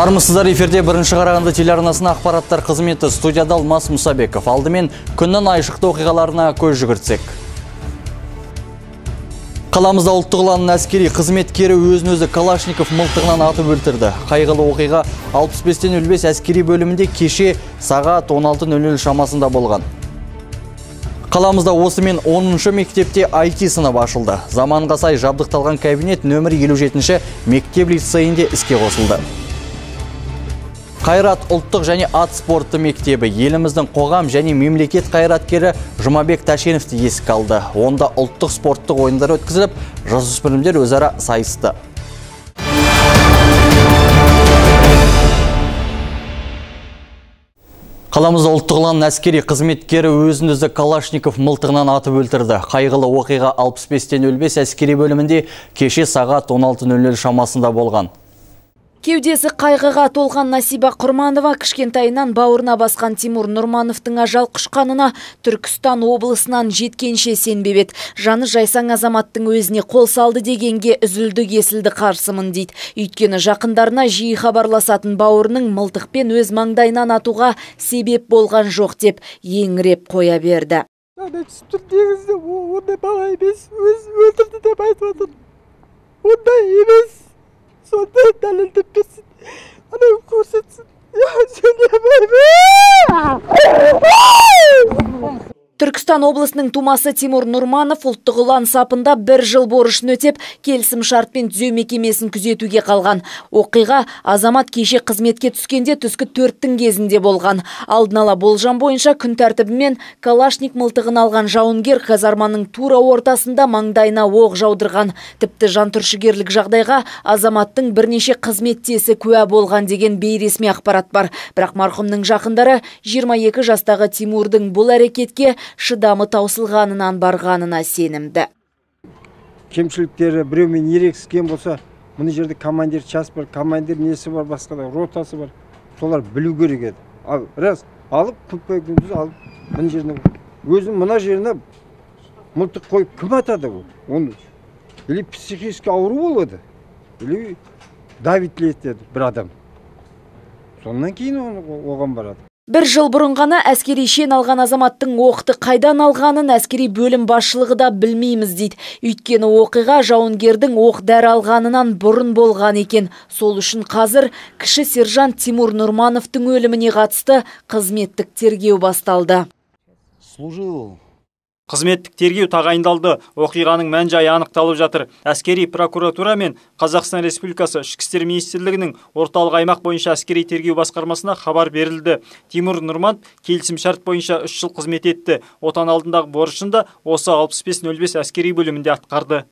Армысыздар эфирде бірінші қарағанды телеарнасына ақпараттар қызметі студияда Алмас Мұсабеков. Алдымен күннің айшықты оқиғаларына көз жүгіртсек. Қаламызда ұлттық ұланның әскери қызметкері өзін өзі Калашников мылтығынан атып өлтірді. Қайғылы оқиға 65-тен 55 әскери бөлімінде кеше сағат 16.00 шамасында болған. Қаламызда осымен 10-шы мектепте IT сынып ашылды. Заманға сай жабдықталған кабинет нөмір 57-ші мектеп лицейінде іске қосылды. Қайрат ұлттық және ат спорты мектебі еліміздің қоғам және мемлекет қайраткері Жұмабек Тәшеновті есік алды. Онда ұлттық спорттық ойындар өткізіліп, жасөспірімдер өзара сайысты. Қаламызда ұлттық әскери қызметкері өзін өзі Калашников мылтығынан атып өлтірді. Қайғылы оқиға 65-тен 55 әскери бөлімінде кеше сағат 16.00 шамасында болған. Кеудесі қайғыға толған Насиба Құрманова кішкентайынан бауырына басқан Тимур Нұрмановтың ажал құшқанына Түркістан облысынан жеткенше сенбебет. Жаны жайсаң азаматтың өзіне қол салды дегенге үзілді кесілді қарсымын дейді. Үйткені жақындарына жиі хабарласатын бауырының мылтықпен өз маңдайынан атуға себеп болған жоқ деп еңіреп қоя берді. ондай емес өлтірді деп айтып ондай емес So they talent to kiss it. And of course it's yeah, it's in the baby. Түркістан облысының тумасы Тимур Нұрманов ұлттық ұлан сапында бір жыл борышын өтеп, келісім шартпен түзеу мекемесін күзетуге қалған. Оқиға азамат кеше қызметке түскенде түскі төрттің кезінде болған. Алдын ала болжам бойынша күн тәртібімен калашник мылтығын алған жауынгер казарманың тура ортасында маңдайына оқ жаудырған. Тіпті жантүршігерлік жағдайға азаматтың бірнеше қызметтесі куә болған деген бейресми ақпарат бар. Бірақ марқұмның жақындары 22 жастағы Тимурдың бұл әрекетке шыдамы таусылғанынан барғанына сенімді. Кемшіліктері біреумен ерегіскен болса мына жерде командир час бар командир несі бар басқа да ротасы бар. Солар білу керек еді. Ал рас алып күппе күндіз алып мына жеріне өзінің мына жеріне мылтық қойып кім атады ол? Оны или психически ауру болады или давить етеді бір адам. Сонан кейін оған барады. Бір жыл бұрын ғана әскери шен алған азаматтың оқты қайдан алғанын әскери бөлім басшылығы да білмейміз дейді. Үйткені оқиға жауынгердің оқ дәрі алғанынан бұрын болған екен. Сол үшін қазір кіші сержант Тимур Нұрмановтың өліміне қатысты қызметтік тергеу басталды. Служил қызметтік тергеу тағайындалды. Оқиғаның мән жайы анықталып жатыр. Әскери прокуратура мен қазақстан республикасы ішкі істер министрлігінің орталық аймақ бойынша әскери тергеу басқармасына хабар берілді. Тимур нұрман келісімшарт бойынша үш жыл қызмет етті. Отан алдындағы борышын да осы 6505 әскери бөлімінде атқарды.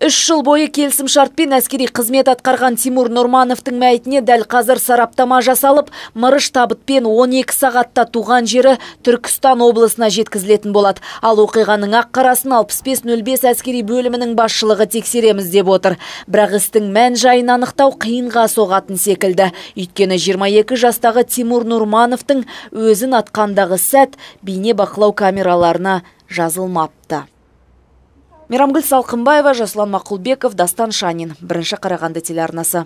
Үш жыл бойы келісімшартпен әскери қызмет атқарған Тимур Нұрмановтың мәйітіне дәл қазір сараптама жасалып, мырыш табытпен 12 сағатта туған жері Түркістан облысына жеткізілетін болады. Ал оқиғаның ақ қарасын 6505 әскери бөлімінің басшылығы тексереміз деп отыр. Бірақ істің мән жайын анықтау қиынға соғатын секілді. Үйткені 22 жастағы Тимур Нұрмановтың өзін атқандағы сәт бейне бақылау камераларына жазылмапты. Мейрамгүл Салқынбаева, Жасұлан Мақұлбеков, Дастан Шанин. Бірінші Қарағанды телеарнасы.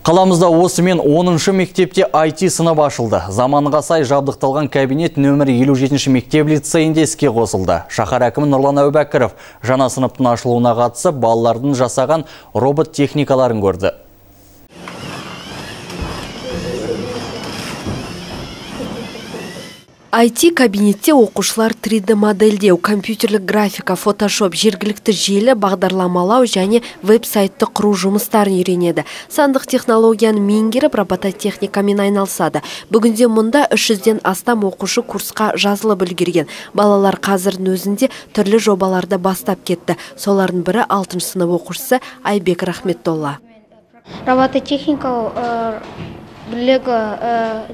Қаламызда осымен 10-шы мектепте IT сынып ашылды. Заманға сай жабдықталған кабинет нөмір 57-ші мектеп лицейінде іске қосылды. Шахар әкімі Нұрлан Әубәкіров жаңа сыныптың ашылуына қатысып, балалардың жасаған робот техникаларын көрді. IT кабинетте оқушылар 3D модельдеу, компьютерлік графика, фотошоп, жергілікті желі бағдарламалау және веб-сайтты құру жұмыстарын үйренеді. Сандық технологияны меңгеріп робототехникамен айналысады. Бүгінде мұнда 300-ден астам оқушы курсқа жазылып үлгерген. Балалар қазірдің өзінде түрлі жобаларды бастап кетті. Солардың бірі 6 сынып оқушысы Айбек Рахметолла. Робототехника бірлігі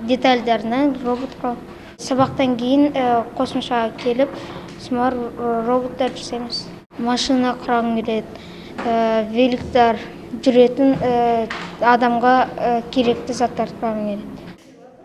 детальдарынан робот сабақтан кейін қосымша келіп смар роботтар жасаймыз. Машина құрағым келеді. Великтар жүретін адамға керекті заттарды құрағым келеді.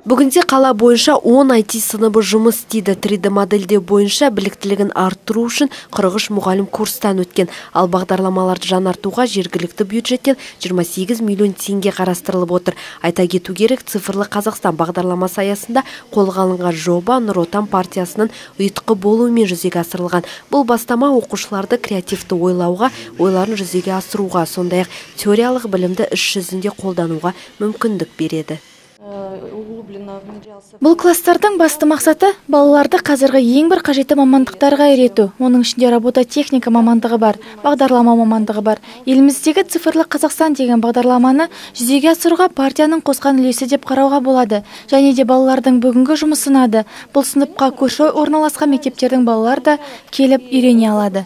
Бүгінде қала бойынша 10 IT сыныбы жұмыс істейді. 3D модельдеу бойынша біліктілігін арттыру үшін 43 мұғалім курстан өткен. Ал бағдарламаларды жаңартуға жергілікті бюджеттен 28 миллион теңге қарастырылып отыр. Айта кету керек, цифрлы Қазақстан бағдарламасы аясында қолға алынған жоба Нұр Отан партиясының ұйытқы болуымен жүзеге асырылған. Бұл бастама оқушыларды креативті ойлауға, ойларын жүзеге асыруға, сондай-ақ теориялық білімді іс жүзінде қолдануға мүмкіндік береді. Бұл класстардың басты мақсаты балаларды қазіргі ең бір қажетті мамандықтарға үйрету. Оның ішінде робототехника мамандығы бар бағдарлама мамандығы бар. Еліміздегі цифрлы қазақстан деген бағдарламаны жүзеге асыруға партияның қосқан үлесі деп қарауға болады. Және де балалардың бүгінгі жұмысы ұнады бұл сыныпқа көрші орналасқан мектептердің балалары да келіп үйрене алады.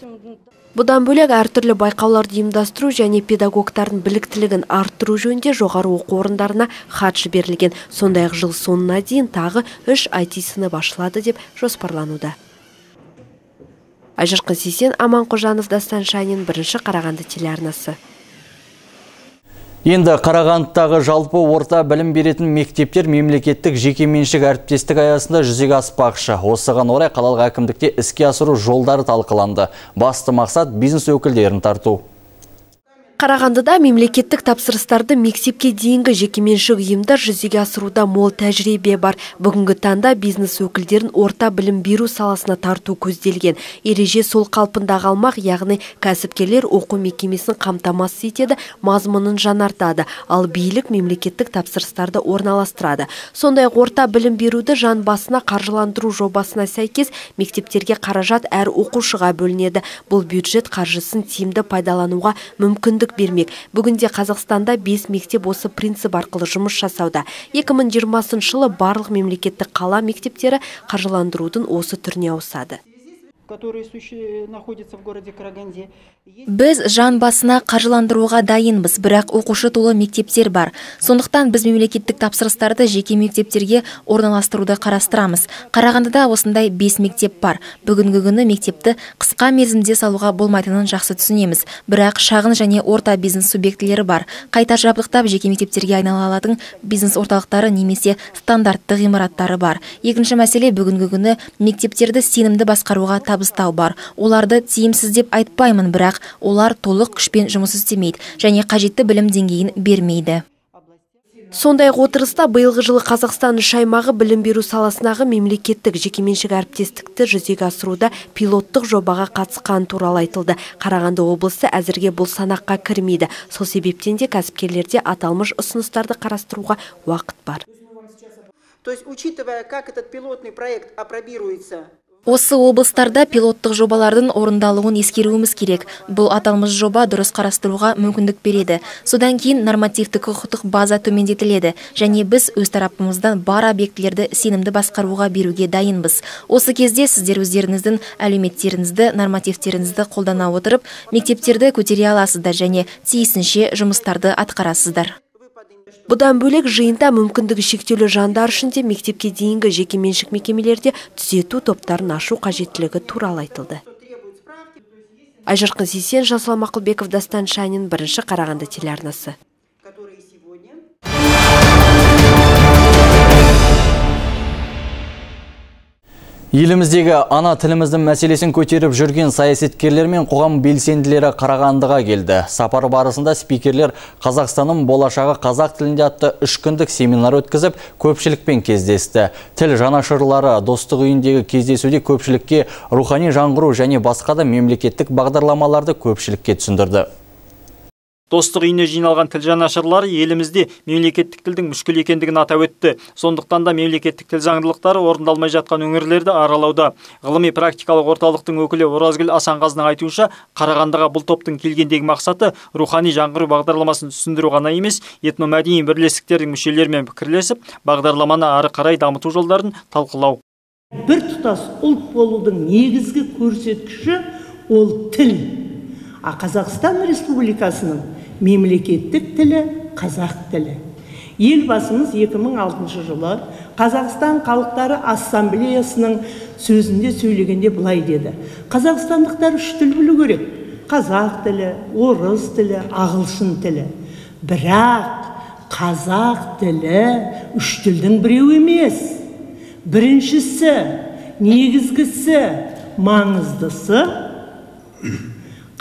Бұдан бөлек әртүрлі байқауларды ұйымдастыру және педагогтардың біліктілігін арттыру жөнінде жоғары оқу орындарына хат жіберілген. Сондай-ақ жыл соңына дейін тағы үш IT сынып ашылады деп жоспарлануда. Айжарқын Сейсен, Аман Қожанов, Дастан Шанин, бірінші Қарағанды телеарнасы. Енді Қарағандыдағы жалпы орта білім беретін мектептер мемлекеттік жекеменшік әріптестік аясында жүзеге аспақшы. Осыған орай қалалық әкімдікте іске асыру жолдары талқыланды. Басты мақсат бизнес өкілдерін тарту. Қарағандыда мемлекеттік тапсырыстарды мектепке дейінгі жекеменшік ұйымдар жүзеге асыруда мол тәжірибе бар. Бүгінгі таңда бизнес өкілдерін орта білім беру саласына тарту көзделген. Ереже сол қалпында қалмақ, яғни кәсіпкерлер оқу мекемесін қамтамасыз етеді, мазмұнын жанартады, ал билік мемлекеттік тапсырыстарды орналастырады. Сондай орта білім беруді жан басына қаржыландыру жобасына сәйкес мектептерге қаражат әр оқушыға бөлінеді. Бұл бюджет қаржысын тиімді пайдалануға мүмкіндік бермек. Бүгінде Қазақстанда 5 мектеп осы принцип арқылы жұмыс жасауда. 2020 жылы барлық мемлекеттік қала мектептері қаржыландырудың осы түріне ауысады. Біз жан басына қаржыландыруға дайынбыз бірақ оқушы толы мектептер бар. Сондықтан біз мемлекеттік тапсырыстарды жеке мектептерге орналастыруды қарастырамыз. Қарағандыда осындай бес мектеп бар. Бүгінгі күні мектепті қысқа мерзімде салуға болмайтынын жақсы түсінеміз. Бірақ шағын және орта бизнес субъектілері бар. Қайта жабдықтап жеке мектептерге айнала алатын бизнес орталықтары немесе стандартты ғимараттары бар. Екінші мәселе бүгінгі күні мектептерді сенімді басқаруға табыстау бар оларды тиімсіз деп айтпаймын бірақ олар толық күшпен жұмыс істемейді және қажетті білім деңгейін бермейді Сондай-ақ отырыста биылғы жылы Қазақстан үш аймағы білім беру саласындағы мемлекеттік жекеменшік әріптестікті жүзеге асыруда пилоттық жобаға қатысқан туралы айтылды. Қарағанды облысы әзірге бұл санаққа кірмейді. Сол себептен де кәсіпкерлерде аталмыш ұсыныстарды қарастыруға уақыт бар. То есть, учитывая, как этот пилотный проект апробируется осы облыстарда пилоттық жобалардың орындалуын ескеруіміз керек. Бұл аталмыш жоба дұрыс қарастыруға мүмкіндік береді. Содан кейін нормативтік құқықтық база төмендетіледі және біз өз тарапымыздан бар объектілерді сенімді басқаруға беруге дайынбыз. Осы кезде сіздер өздеріңіздің әлеуметтеріңізді нормативтеріңізді қолдана отырып мектептерді көтере аласыздар және тиісінше жұмыстарды атқарасыздар. Бұдан бөлек жиында мүмкіндігі шектеулі жандар үшін де мектепке дейінгі жекеменшік мекемелерде түзету топтарын ашу қажеттілігі туралы айтылды. Айжарқын Сейсен, Жасұлан Мақұлбеков, Дастан Шанин, бірінші Қарағанды телеарнасы. Еліміздегі ана тіліміздің мәселесін көтеріп жүрген саясаткерлер мен қоғам белсенділері Қарағандыға келді. Сапар барысында спикерлер Қазақстанның болашағы қазақ тілінде атты үш күндік семинар өткізіп, көпшілікпен кездесті. Тіл жанашырлары достық үйіндегі кездесуде көпшілікке рухани жаңғыру және басқа да мемлекеттік бағдарламаларды көпшілікке түсіндірді. Достық үйіне жиналған тіл жанашырлары елімізде мемлекеттік тілдің мүшкіл екендігін атап өтті. Сондықтан да мемлекеттік тіл заңдылықтары орындалмай жатқан өңірлерді аралауда. Ғылыми практикалық орталықтың өкілі оразгүл асанғазының айтуынша қарағандыға бұл топтың келгендегі мақсаты рухани жаңғыру бағдарламасын түсіндіру ғана емес этномәдени бірлестіктердің мүшелерімен пікірлесіп бағдарламаны ары қарай дамыту жолдарын талқылау. Бір тұтас ұлт болудың негізгі көрсеткіші ол тіл а қазақстан республикасының мемлекеттік тілі қазақ тілі. Елбасымыз 2006 жылы қазақстан халықтары ассамблеясының сөзінде сөйлегенде былай деді. Қазақстандықтар үш тіл білу керек қазақ тілі орыс тілі ағылшын тілі. Бірақ қазақ тілі үш тілдің біреуі емес. Біріншісі негізгісі маңыздысы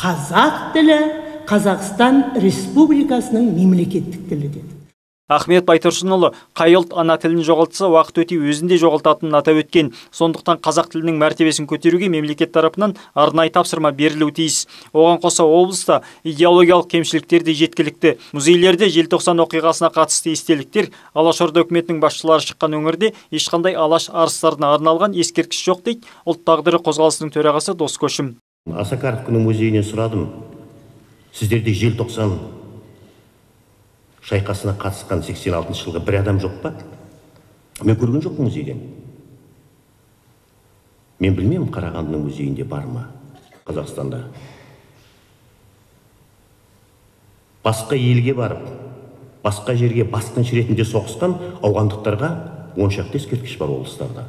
қазақ тілі қазақстан республикасының мемлекеттік тілі деді. Ахмет байтұрсынұлы қай ұлт ана тілін жоғалтса уақыт өте өзін де жоғалтатынын атап өткен. Сондықтан қазақ тілінің мәртебесін көтеруге мемлекет тарапынан арнайы тапсырма берілуі тиіс. Оған қоса облыста идеологиялық кемшіліктер де жеткілікті. Музейлерде желтоқсан оқиғасына қатысты естеліктер алашорда үкіметінің басшылары шыққан өңірде ешқандай алаш арыстарына арналған ескерткіш жоқ дейді. Ұлт тағдыры қозғалысының төрағасы дос көшім осакаровканың музейінен сұрадым. Сіздерде желтоқсан шайқасына қатысқан 86 жылғы бір адам жоқ па? Мен көрген жоқпын музейден. Мен білмеймін қарағандының музейінде бар ма қазақстанда. Басқа елге барып басқа жерге басқыншы ретінде соғысқан ауғандықтарға он шақты ескерткіш бар облыстарда.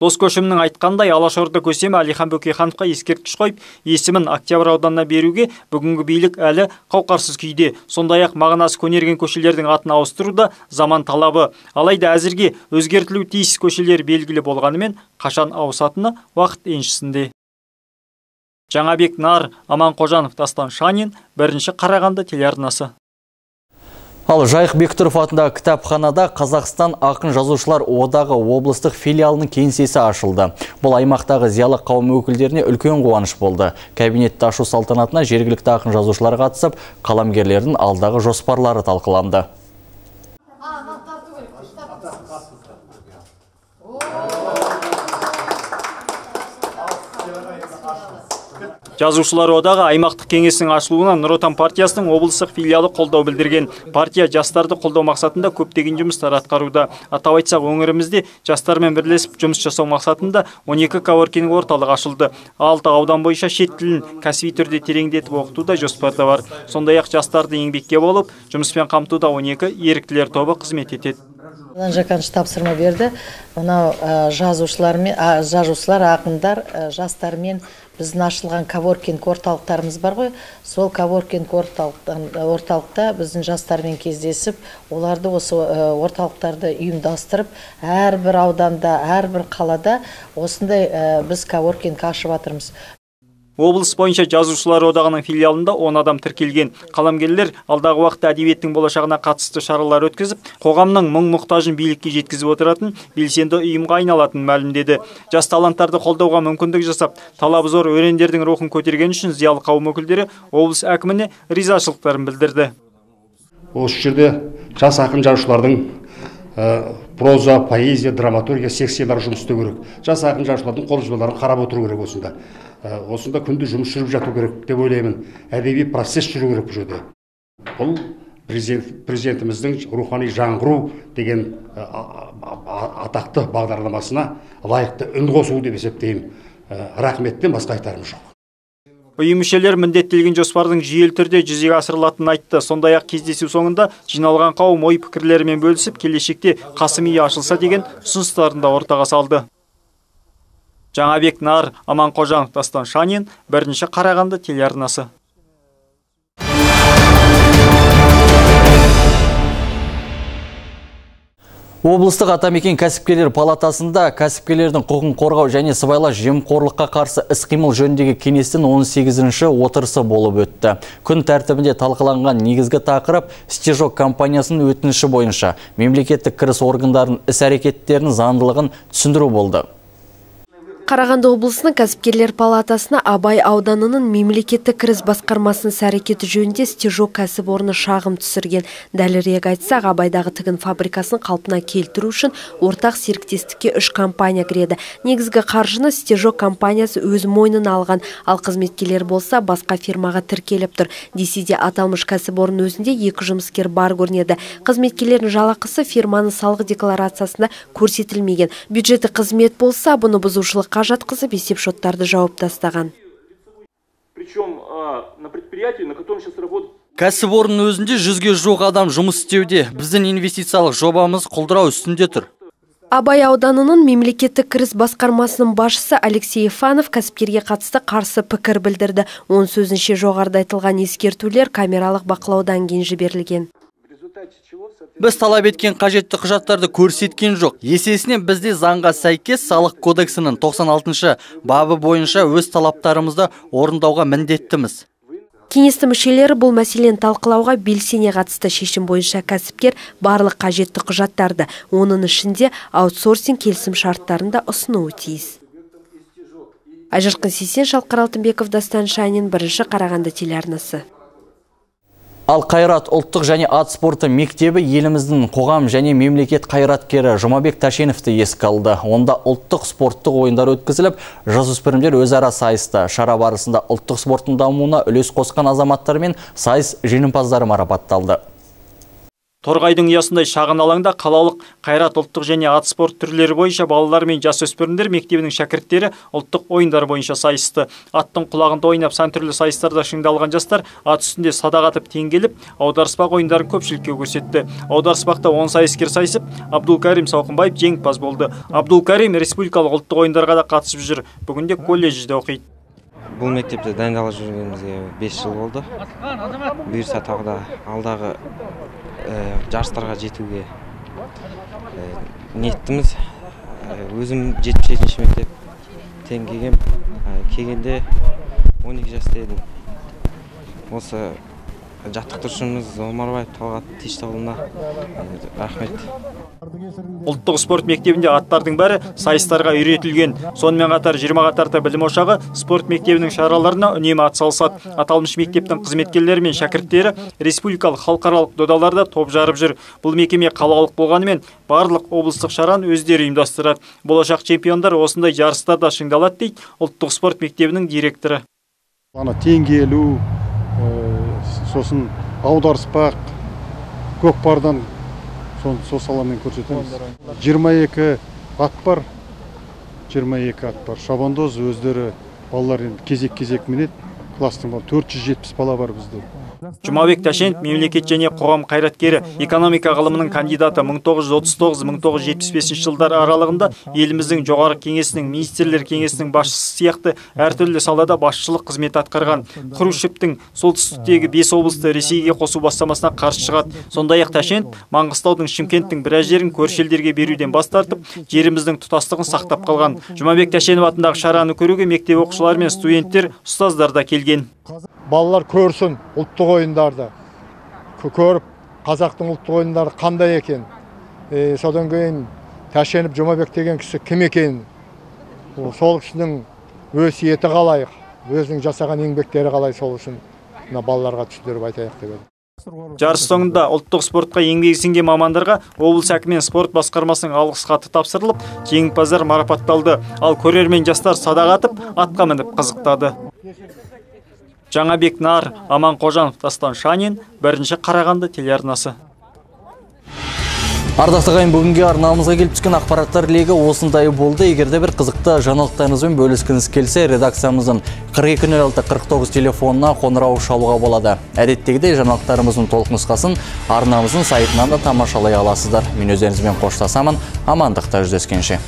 Дос көшімнің айтқандай алашорда көсемі әлихан бөкейхановқа ескерткіш қойып есімін октябрь ауданына беруге бүгінгі билік әлі қауқарсыз күйде. Сондай ақ мағынасы көнерген көшелердің атын ауыстыру да заман талабы. Алайда әзірге өзгертілуі тиіс көшелер белгілі болғанымен қашан ауысатыны уақыт еншісінде. Жаңабек нар аман қожанов дастан шанин бірінші қарағанды телеарнасы. Ал Жайық Бектұров атындағы кітапханада Қазақстан ақын жазушылар одағы облыстық филиалының кеңсесі ашылды. Бұл аймақтағы зиялы қауым өкілдеріне үлкен қуаныш болды. Кабинетті ашу салтанатына жергілікті ақын жазушылар қатысып, қаламгерлердің алдағы жоспарлары талқыланды. Жазушылар одағы аймақтық кеңесінің ашылуына нұр отан партиясының облыстық филиалы қолдау білдірген. Партия жастарды қолдау мақсатында көптеген жұмыстар атқаруда. Атап айтсақ өңірімізде жастармен бірлесіп жұмыс жасау мақсатында 12 коворкинг орталық ашылды. Алты аудан бойынша шет тілін кәсіби түрде тереңдетіп оқыту да жоспарда бар. Сондай ақ жастарды еңбекке болып жұмыспен қамтуда 12 еріктілер тобы қызмет етеді. Жақанович тапсырма берді. Мынау жазушылар мен жазушылар ақындар жастармен біздің ашылған коворкинг орталықтарымыз бар ғой. Сол коворкинг орталықта біздің жастармен кездесіп оларды осы орталықтарды ұйымдастырып әрбір ауданда әрбір қалада осындай біз коворкинг ашып жатырмыз облыс бойынша жазушылар одағының филиалында 10 адам тіркелген. Қаламгерлер алдағы уақытта әдебиеттің болашағына қатысты шаралар өткізіп қоғамның мұң мұқтажын билікке жеткізіп отыратын белсенді ұйымға айналатынын мәлімдеді. Жас таланттарды қолдауға мүмкіндік жасап талабы зор өрендердің рухын көтерген үшін зиялы қауым өкілдері облыс әкіміне ризашылықтарын білдірді. Осы жерде жас ақын жазушылардың проза поэзия драматургия секциялары жұмыс істеу керек. Жас ақын жазушылардың қолжазбаларын қарап отыру керек осында. Осында күнде жұмыс жүріп жату керек деп ойлаймын. Әдеби процесс жүру керек бұл жерде. Бұл президент президентіміздің рухани жаңғыру деген атақты бағдарламасына лайықты үн қосу деп есептеймін. Рахметтен басқа айтарым жоқ. Ұйым мүшелері міндеттелген жоспардың жүйелі түрде жүзеге асырылатынын айтты. Сондай ақ кездесу соңында жиналған қауым ой пікірлерімен бөлісіп келешекте қасым үйі ашылса деген ұсыныстарын да ортаға салды. Жаңабек нар аман қожанов дастан шанин бірінші қарағанды телеарнасы Облыстық атамекен кәсіпкерлер палатасында кәсіпкерлердің құқын қорғау және сыбайлас жемқорлыққа қарсы іс-қимыл жөніндегі кеңестің 18-ші отырысы болып өтті. Күн тәртібінде талқыланған негізгі тақырып Стежок компаниясының өтініші бойынша мемлекеттік кіріс органдарының іс-әрекеттерінің заңдылығын түсіндіру болды. Қарағанды облысының кәсіпкерлер палатасына Абай ауданының мемлекеттік кіріс басқармасының сәрекеті жөнінде стежок кәсіпорны шағым түсірген. Дәлірек айтсақ, Абайдағы тігін фабрикасын қалпына келтіру үшін ортақ серіктестікке үш компания кіреді. Негізгі қаржыны стежок компаниясы өз мойнына алған, ал қызметкерлер болса басқа фирмаға тіркеліп тұр. Десе де аталмыш кәсіпорын өзінде екі жұмыскер бар көрінеді. Қызметкерлердің жалақысы фирманың салық декларациясында көрсетілмеген. Бюджеті қызмет болса, бұны бұзушылыққа жатқызып есеп шоттарды жауып тастаған. Кәсіпорын өзінде жүзге жоқ адам жұмыс істеуде. Біздің инвестициялық жобамыз құлдырау үстінде тұр. Абай ауданының мемлекеттік кіріс басқармасының басшысы Алексей Ифанов кәсіпкерге қатысты қарсы пікір білдірді. Он сөзінше жоғарыда айтылған ескертулер камералық бақылаудан кейін жіберілген біз талап еткен қажетті құжаттарды көрсеткен жоқ. Есесіне бізде заңға сәйкес салық кодексінің 96 бабы бойынша өз талаптарымызды орындауға міндеттіміз. Кеңестің мүшелері бұл мәселені талқылауға белсене қатысты шешім бойынша кәсіпкер барлық қажетті құжаттарды оның ішінде аутсорсинг келісім шарттарын да ұсынуы тиіс. Айжарқын сейсен шалқар алтынбеков дастан шанин бірінші қарағанды телеарнасы. Ал Қайрат ұлттық және ат спорты мектебі еліміздің қоғам және мемлекет қайраткері Жұмабек Ташеновті еске алды. Онда ұлттық спорттық ойындар өткізіліп, жасөспірімдер өзара сайысты. Шара барысында ұлттық спорттың дамуына үлес қосқан азаматтар мен сайыс жеңімпаздары марапатталды. Торғайдың ұясындай шағын алаңда қалалық қайрат ұлттық және ат спорт түрлері бойынша балалар мен жасөспірімдер мектебінің шәкірттері ұлттық ойындар бойынша сайысты. Аттың құлағында ойнап сан түрлі сайыстарда шыңдалған жастар ат үстінде садақ атып теңгеліп, аударыспақ ойындарын көпшілікке көрсетті. Аударыспақта 10 сайыскер сайысып, Абдулкарим Сауқымбаев жеңімпаз болды. Абдулкарим республикалық ұлттық ойындарға да қатысып жүр. Бүгінде колледжде оқиды. бұл мектепте дайындалып жүргенімізге 5 жыл болды бұйырса тағы да алдағы жарыстарға жетуге ниеттіміз. Өзім 77-ші мектептен келгем келгенде 12 жаста едім. Осы жаттықтырушымыз омарбаев талғат тиштағұлына рахмет. Ұлттық спорт мектебінде аттардың бәрі сайыстарға үйретілген. Сонымен қатар жиырмаға тарта білім ошағы спорт мектебінің шараларына үнемі атсалысады. Аталмыш мектептің қызметкерлері мен шәкірттері республикалық халықаралық додаларда топ жарып жүр. Бұл мекеме қалалық болғанымен барлық облыстық шараны өздері ұйымдастырады. Болашақ чемпиондар осындай жарыстарда шыңдалады дейді ұлттық спорт мектебінің директоры. Ана теңге ілу сосын аударыспақ көкпардан сол саламен көрсетеміз. жиырма екі ат бар жиырма екі ат бар шабандоз өздері балалар енді кезек кезек минеді класстың төрт жүз жетпіс бала бар бізде. Жұмабек тәшенов мемлекет және қоғам қайраткері экономика ғылымының кандидаты 1939-1975 жылдар аралығында еліміздің жоғары кеңесінің министрлер кеңесінің басшысы сияқты әртүрлі салада басшылық қызмет атқарған. Хрущевтің солтүстіктегі бес облысты ресейге қосу бастамасына қарсы шығады. Сондай ақ тәшенов маңғыстаудың шымкенттің біраз жерін көрші елдерге беруден бас тартып жеріміздің тұтастығын сақтап қалған. Жұмабек тәшенов атындағы шараны көруге мектеп оқушылары мен студенттер ұстаздар да келген. Балалар көрсін ұлттық ойындарды. Көріп қазақтың ұлттық ойындары қандай екен? Содан кейін тәшенов жұмабек деген кісі кім екен? Сол кісінің өсиеті қалай өзінің жасаған еңбектері қалай сол үшін мына балаларға түсіндіріп айтайық деп едім. Жарыс соңында ұлттық спортқа еңбегі сіңген мамандарға облыс әкімі спорт басқармасының алғыс хаты тапсырылып жеңімпаздар марапатталды. Ал көрермен жастар садақ атып атқа мініп қызықтады. Жаңабек нар аман қожанов дастан шанин бірінші қарағанды телеарнасы. Ардақты ағайын бүгінге арнамызға келіп түскен ақпараттар легі осындай болды. Егер де бір қызықты жаңалықтарыңызбен бөліскіңіз келсе редакциямыздың 4206 49 телефонына қоңырау шалуға болады. Әдеттегідей жаңалықтарымыздың толық нұсқасын арнамыздың сайтынан да тамашалай аласыздар. Мен өздеріңізбен қоштасамын. Амандықта жүздескенше.